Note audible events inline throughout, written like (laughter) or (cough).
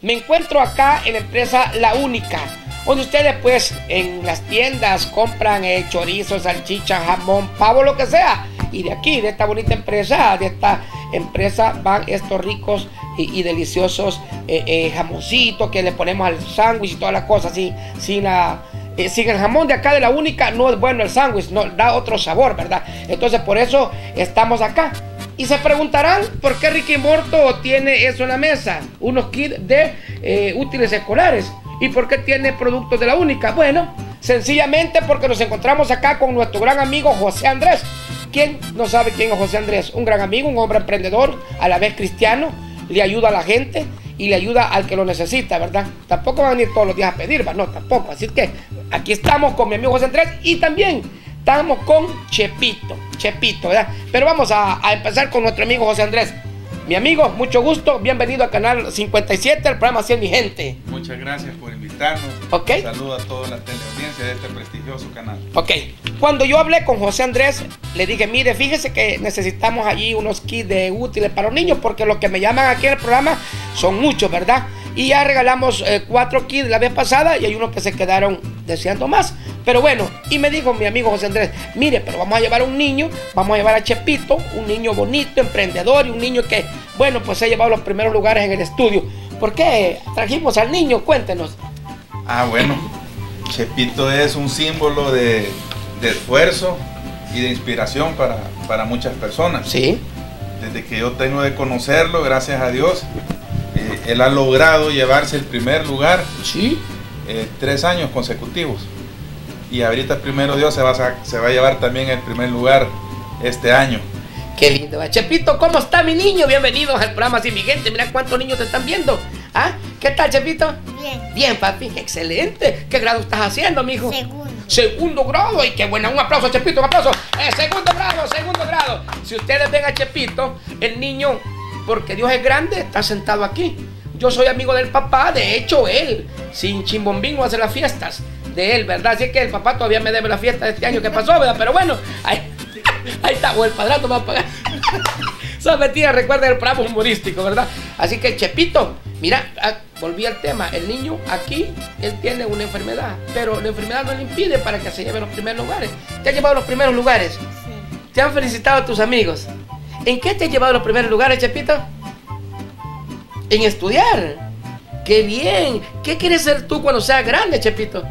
Me encuentro acá en la empresa La Única, donde ustedes pues en las tiendas compran eh, chorizo, salchicha, jamón, pavo, lo que sea. Y de aquí, de esta bonita empresa, de esta empresa van estos ricos y, deliciosos eh, eh, jamoncitos que le ponemos al sándwich y todas las cosas. Sin, sin, eh, sin el jamón de acá de La Única no es bueno el sándwich, no da otro sabor, ¿verdad? Entonces por eso estamos acá. Y se preguntarán por qué Ricky Morto tiene eso en la mesa, unos kits de eh, útiles escolares. ¿Y por qué tiene productos de la única? Bueno, sencillamente porque nos encontramos acá con nuestro gran amigo José Andrés. ¿Quién no sabe quién es José Andrés? Un gran amigo, un hombre emprendedor, a la vez cristiano, le ayuda a la gente y le ayuda al que lo necesita, ¿verdad? Tampoco van a venir todos los días a pedir, no, tampoco. Así que aquí estamos con mi amigo José Andrés y también Estamos con Chepito, Chepito, ¿verdad? Pero vamos a, empezar con nuestro amigo José Andrés. Mi amigo, mucho gusto, bienvenido al canal 57, el programa 100 mi gente. Muchas gracias por invitarnos. Ok. Saludo a toda la teleaudiencia de este prestigioso canal. Ok. Cuando yo hablé con José Andrés, le dije, mire, fíjese que necesitamos allí unos kits de útiles para los niños, porque los que me llaman aquí en el programa son muchos, ¿verdad? Y ya regalamos eh, cuatro kits la vez pasada y hay unos que se quedaron deseando más. Pero bueno, y me dijo mi amigo José Andrés, mire, pero vamos a llevar a un niño, vamos a llevar a Chepito, un niño bonito, emprendedor y un niño que, bueno, pues se ha llevado los primeros lugares en el estudio. ¿Por qué trajimos al niño? Cuéntenos. Ah, bueno, Chepito es un símbolo de, esfuerzo y de inspiración para, para, muchas personas. Sí. Desde que yo tengo de conocerlo, gracias a Dios, eh, él ha logrado llevarse el primer lugar. Sí. Eh, tres años consecutivos y ahorita primero Dios se va, a, se va a llevar también el primer lugar este año. Qué lindo, Chepito, ¿cómo está mi niño? Bienvenidos al programa Así mi gente, mira cuántos niños te están viendo. ¿Ah? ¿Qué tal, Chepito? Bien. Bien, papi, excelente. ¿Qué grado estás haciendo, mijo? Segundo. Segundo grado, y qué buena. Un aplauso, Chepito, un aplauso. Eh, segundo grado, segundo grado. Si ustedes ven a Chepito, el niño, porque Dios es grande, está sentado aquí. Yo soy amigo del papá, de hecho, él, sin chimbombín, no hace las fiestas de él, ¿verdad? Así que el papá todavía me debe la fiesta de este año que pasó, ¿verdad? Pero bueno, ahí, (laughs) está, o el padrato va a pagar. (laughs) Son mentiras, recuerden el programa humorístico, ¿verdad? Así que Chepito, mira, ah, volví al tema. El niño aquí, él tiene una enfermedad, pero la enfermedad no le impide para que se lleve a los primeros lugares. ¿Te ha llevado a los primeros lugares? Sí. ¿Te han felicitado a tus amigos? ¿En qué te ha llevado a los primeros lugares, Chepito? En estudiar. ¡Qué bien! ¿Qué quieres ser tú cuando seas grande, Chepito?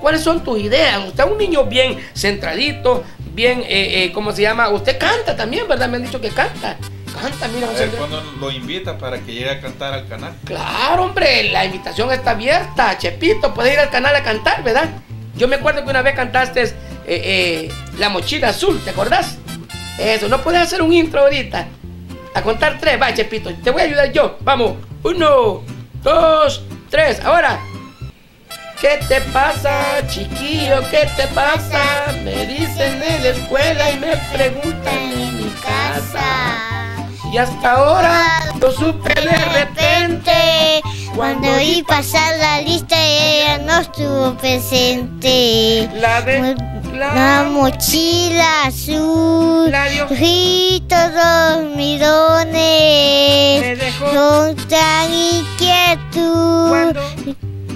¿Cuáles son tus ideas? Usted es un niño bien centradito, bien, eh, eh, ¿cómo se llama? Usted canta también, ¿verdad? Me han dicho que canta. Canta, mira. A ver, ¿cuándo lo invita para que llegue a cantar al canal? Claro, hombre, la invitación está abierta. Chepito, puedes ir al canal a cantar, ¿verdad? Yo me acuerdo que una vez cantaste eh, La Mochila Azul, ¿te acordás? Eso, ¿no puedes hacer un intro ahorita? A contar tres, va, Chepito. Te voy a ayudar yo. Vamos. Uno, dos, tres. Ahora. ¿Qué te pasa, chiquillo? ¿Qué te pasa? Me dicen en la escuela y me preguntan en mi casa. Y hasta ahora lo supe de repente. Cuando vi pasar la lista ella no estuvo presente. La de la, mochila azul. Y todos mirones. Me dejó. Son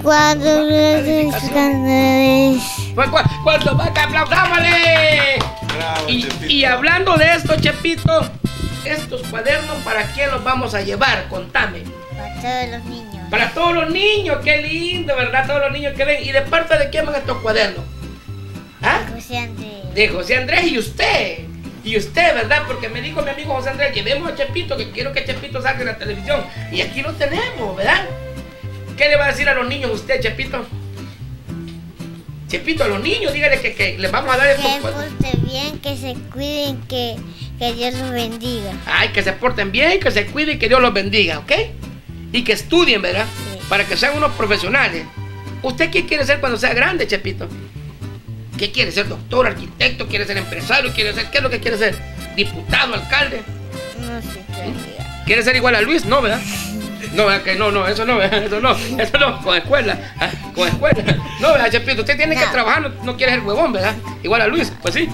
Cuando Cuando va a aplaudámosle. Y, y hablando de esto, Chepito, estos cuadernos, ¿para quién los vamos a llevar? Contame. Para todos los niños. Para todos los niños, qué lindo, ¿verdad? Todos los niños que ven. ¿Y de parte de quién van estos cuadernos? ¿Ah? De José Andrés. De José Andrés y usted. Y usted, ¿verdad? Porque me dijo mi amigo José Andrés, llevemos a Chepito, que quiero que Chepito salga en la televisión. Y aquí lo tenemos, ¿verdad? ¿Qué le va a decir a los niños usted, Chepito? Chepito, a los niños, dígale que, que les vamos a dar estos... Que se porten bien, que se cuiden, que, que Dios los bendiga. Ay, que se porten bien, que se cuiden y que Dios los bendiga, ¿ok? Y que estudien, ¿verdad? Para que sean unos profesionales. ¿Usted qué quiere ser cuando sea grande, Chepito? ¿Qué quiere ser? ¿Doctor, arquitecto? ¿Quiere ser empresario? ¿Quiere ser? ¿Qué es lo que quiere ser? ¿Diputado, alcalde? No sé. ¿Mm? ¿Quiere ser igual a Luis? No, ¿verdad? (laughs) No, que no, no, eso no, (laughs) eso no, eso no, con escuela, ah, con escuela. No, ¿verdad, Chepito? Usted tiene que trabajar, no, quiere ser huevón, ¿verdad? Igual a Luis, pues sí.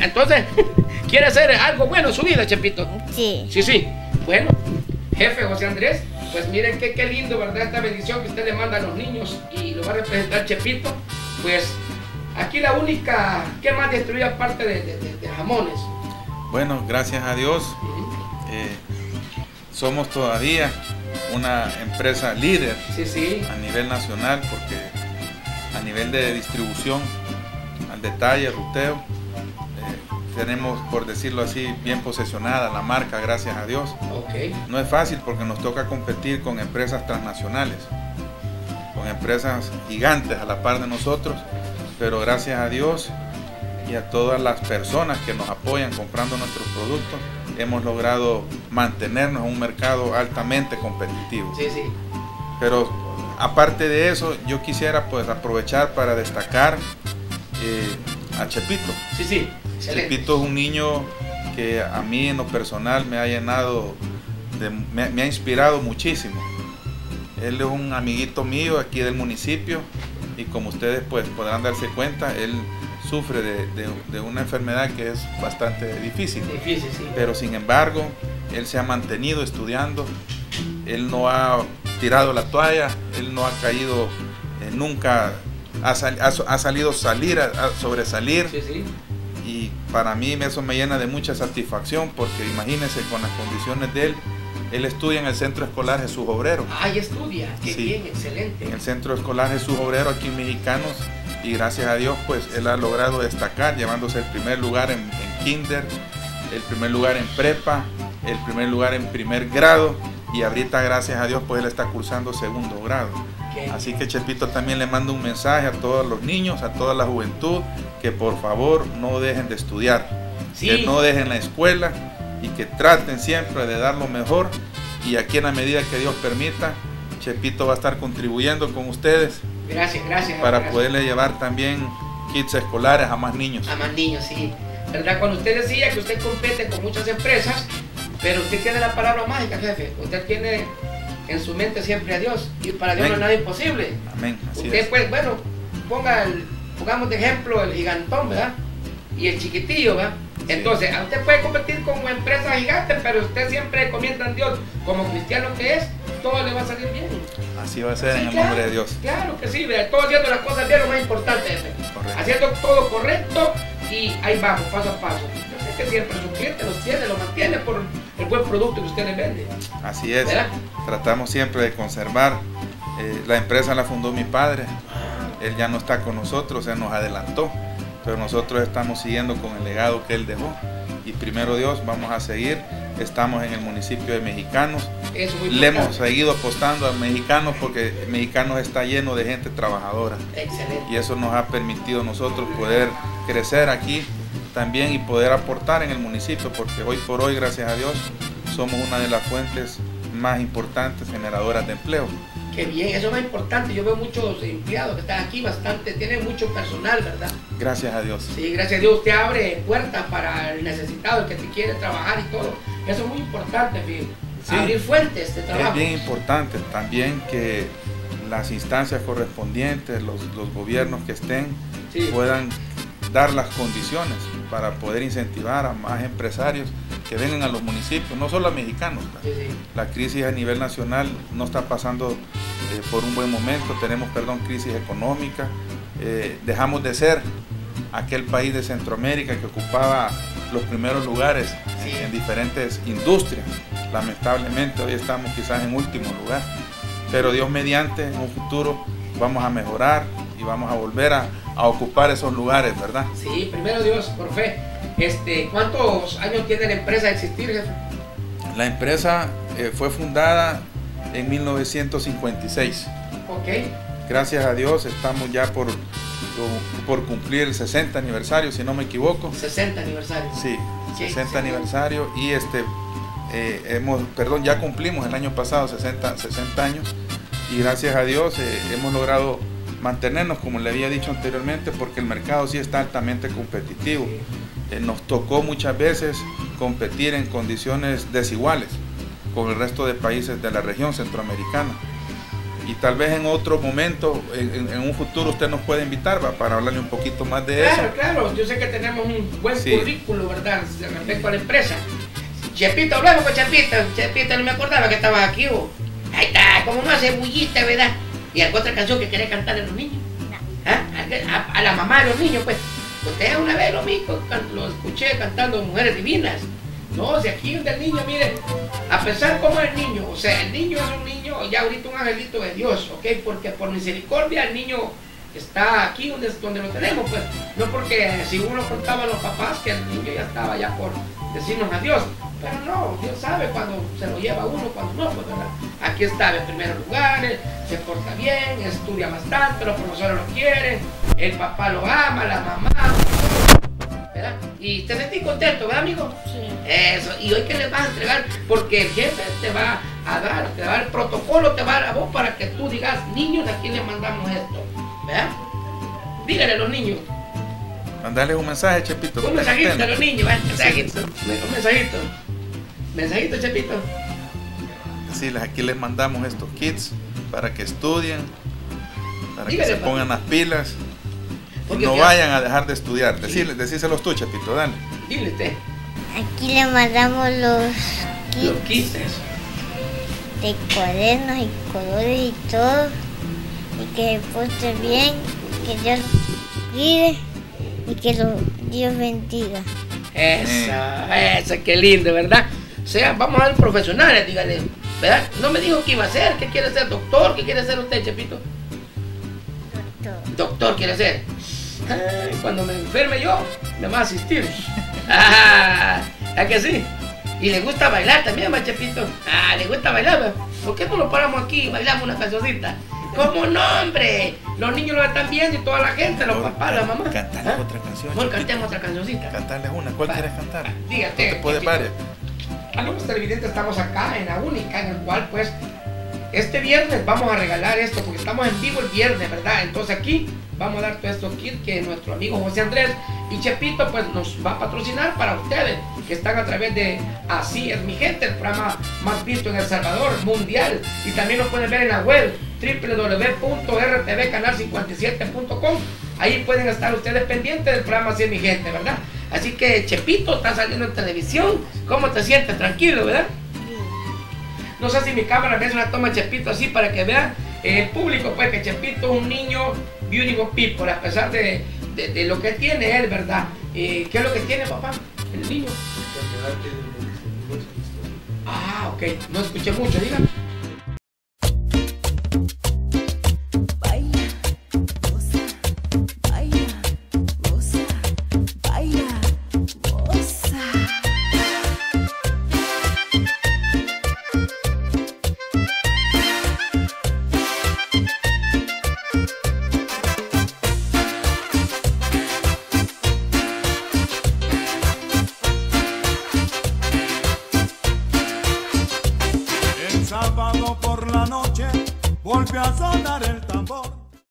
Entonces, (laughs) ¿Quiere hacer algo bueno en su vida, Chepito? Sí. Sí, sí. Bueno, jefe José Andrés, pues miren qué, qué lindo, ¿verdad? Esta bendición que usted le manda a los niños y lo va a representar Chepito. Pues aquí la única, ¿qué más destruye aparte de, de- de- de jamones? Bueno, gracias a Dios, eh, somos todavía una empresa líder Sí, sí. a nivel nacional porque a nivel de distribución al detalle, ruteo, eh, tenemos, por decirlo así, bien posesionada la marca, gracias a Dios. No es fácil porque nos toca competir con empresas transnacionales, con empresas gigantes a la par de nosotros, pero gracias a Dios y a todas las personas que nos apoyan comprando nuestros productos, hemos logrado mantenernos en un mercado altamente competitivo. Sí, sí. Pero aparte de eso, yo quisiera pues aprovechar para destacar eh, a Chepito. Sí, sí. Excelente. Chepito es un niño que a mí en lo personal me ha llenado, de- me, me ha inspirado muchísimo. Él es un amiguito mío aquí del municipio y como ustedes pues podrán darse cuenta, él sufre de, de- de una enfermedad que es bastante difícil. Difícil, sí. Pero sin embargo, él se ha mantenido estudiando, él no ha tirado la toalla, él no ha caído eh, nunca, ha, sal- ha ha salido salir, a, a sobresalir Sí, sí. y para mí eso me llena de mucha satisfacción porque imagínense con las condiciones de él, él estudia en el centro escolar Jesús Obrero, Ahí estudia. Qué Sí. bien, excelente. en el centro escolar Jesús Obrero aquí en Mexicanos y gracias a Dios pues él ha logrado destacar llevándose el primer lugar en, en kinder, el primer lugar en prepa, el primer lugar en primer grado y ahorita gracias a Dios pues él está cursando segundo grado. Así que Chepito también le manda un mensaje a todos los niños, a toda la juventud, que por favor no dejen de estudiar, Sí. que no dejen la escuela y que traten siempre de dar lo mejor. Y aquí en la medida que Dios permita, Chepito va a estar contribuyendo con ustedes Gracias, gracias. para gracias. poderle llevar también kits escolares a más niños. A más niños, sí. ¿Verdad? Cuando usted decía que usted compete con muchas empresas, pero usted tiene la palabra mágica, jefe. Usted tiene en su mente siempre a Dios. Y para Dios no es Amén. nada imposible. Amén. Así Usted, es. pues, bueno, ponga el, pongamos de ejemplo el gigantón, ¿verdad? Y el chiquitillo, ¿verdad? Entonces, a usted puede competir como empresa gigante, pero usted siempre comienza en Dios, como cristiano que es, todo le va a salir bien. Así va a ser Sí, en el nombre de Dios. Claro que sí, todo haciendo las cosas bien, lo más importante. Correcto. haciendo todo correcto y ahí vamos, paso a paso. Yo sé que siempre su cliente los tiene, los mantiene por el buen producto que usted le vende. Así es. ¿Verdad? Tratamos siempre de conservar. eh, la empresa la fundó mi padre. Él ya no está con nosotros, él nos adelantó. Pero nosotros estamos siguiendo con el legado que él dejó. Y primero Dios, vamos a seguir. Estamos en el municipio de Mexicanos. Le hemos seguido apostando a Mexicanos porque Mexicanos está lleno de gente trabajadora. Excelente. Y eso nos ha permitido a nosotros poder crecer aquí también y poder aportar en el municipio. Porque hoy por hoy, gracias a Dios, somos una de las fuentes más importantes generadoras de empleo. Qué bien, eso es más importante. Yo veo muchos empleados que están aquí, bastante, tienen mucho personal, ¿verdad? Gracias a Dios. Sí, gracias a Dios usted abre puertas para el necesitado, el que te quiere trabajar y todo. Eso es muy importante, fíjate. Sí. Abrir fuentes de Es trabajo. bien importante también que las instancias correspondientes, los, los gobiernos que estén, Sí. puedan dar las condiciones para poder incentivar a más empresarios que vengan a los municipios, no solo a mexicanos. ¿verdad? Sí, sí. La crisis a nivel nacional no está pasando eh, por un buen momento, tenemos, perdón, crisis económica, eh, dejamos de ser aquel país de Centroamérica que ocupaba los primeros lugares en, diferentes industrias. Lamentablemente hoy estamos quizás en último lugar, pero Dios mediante en un futuro vamos a mejorar y vamos a volver a, a ocupar esos lugares, ¿verdad? Sí, primero Dios, por fe. Este, ¿Cuántos años tiene la empresa de existir, jefe? La empresa eh, fue fundada en 1956. Ok. Gracias a Dios estamos ya por, por cumplir el 60 aniversario, si no me equivoco. 60 aniversario. Sí, Qué 60 excelente. aniversario y este eh, hemos, perdón, ya cumplimos el año pasado 60, 60 años y gracias a Dios eh, hemos logrado mantenernos como le había dicho anteriormente porque el mercado sí está altamente competitivo. Eh, nos tocó muchas veces competir en condiciones desiguales con el resto de países de la región centroamericana. y tal vez en otro momento, en, en un futuro, usted nos puede invitar ¿va? para hablarle un poquito más de Claro, eso. claro, yo sé que tenemos un buen Sí. currículo, ¿verdad? Respecto a la empresa. Chepito, hablamos con Chepito. Chepito, no me acordaba que estabas aquí, vos. Ahí está, como no hace bullita, ¿verdad? ¿Y alguna otra canción que querés cantarle a los niños? ¿Ah? A, a- la mamá de los niños, pues. Usted una vez lo can- lo escuché cantando Mujeres Divinas. No, si aquí donde el niño, mire, a pesar como el niño, o sea, el niño es un niño, ya ahorita un angelito de Dios, ¿ok? Porque por misericordia el niño está aquí donde, donde lo tenemos, pues. No porque si uno contaba a los papás que el niño ya estaba ya por decirnos adiós. Pero no, Dios sabe cuando se lo lleva uno, cuando no, pues verdad. Aquí está en primeros lugares, se porta bien, estudia bastante, los profesores lo quieren, el papá lo ama, la mamá, ¿verdad? Y te sentís contento, ¿verdad, amigo? Sí. Eso, y hoy que le vas a entregar, porque el jefe te va a dar, te va a dar el protocolo, te va a dar a vos para que tú digas, niños, ¿a quién le mandamos esto? ¿Verdad? Dígale a los niños, Mandarles un mensaje, Chepito. un mensajito a los niños, ¿verdad? Un mensajito, un mensajito. Mensajito, Chepito. Decirles, aquí les mandamos estos kits para que estudien, para Dígale, que se pongan las pilas y no ya- vayan a dejar de estudiar. Decirles, decíselos tú, Chepito, dale. Dile usted, Aquí le mandamos los los kits de cuadernos y colores y todo. Y que porte bien, que Dios cuide y que lo- Dios bendiga. Esa, esa, qué lindo, ¿verdad? O sea, vamos a ser profesionales, dígale, ¿verdad? No me dijo qué iba a ser, qué quiere ser doctor, qué quiere ser usted, Chepito. Doctor. Doctor quiere ser. Ay, cuando me enferme yo, me va a asistir. Ah, (laughs) (laughs) ¿A que sí? Y le gusta bailar también, ma, Chepito. Ah, le gusta bailar. ¿Por qué no lo paramos aquí y bailamos una cancioncita? ¿Cómo no, hombre? Los niños lo están viendo y toda la gente, los papás, la mamá. Cantarles ¿Ah? otra canción. Bueno, cantemos otra cancioncita. Cantarles una. ¿Cuál Va. quieres cantar? Dígate. No te puedes varias. Amigos televidentes, estamos acá en la única en el cual pues este viernes vamos a regalar esto porque estamos en vivo el viernes, ¿verdad? Entonces aquí vamos a dar todos estos kits que nuestro amigo José Andrés y Chepito pues nos va a patrocinar para ustedes que están a través de Así es mi gente, el programa más visto en El Salvador, mundial. Y también lo pueden ver en la web www.rtvcanal57.com. Ahí pueden estar ustedes pendientes del programa Así es mi gente, ¿verdad? Así que Chepito está saliendo en televisión. ¿Cómo te sientes? Tranquilo, ¿verdad? No sé si mi cámara me hace una toma Chepito así para que vean el público, pues que Chepito es un niño beautiful people, a pesar de, de- de lo que tiene él, ¿verdad? Eh, ¿Qué es lo que tiene, papá? El niño. Ah, ok. No escuché mucho, diga.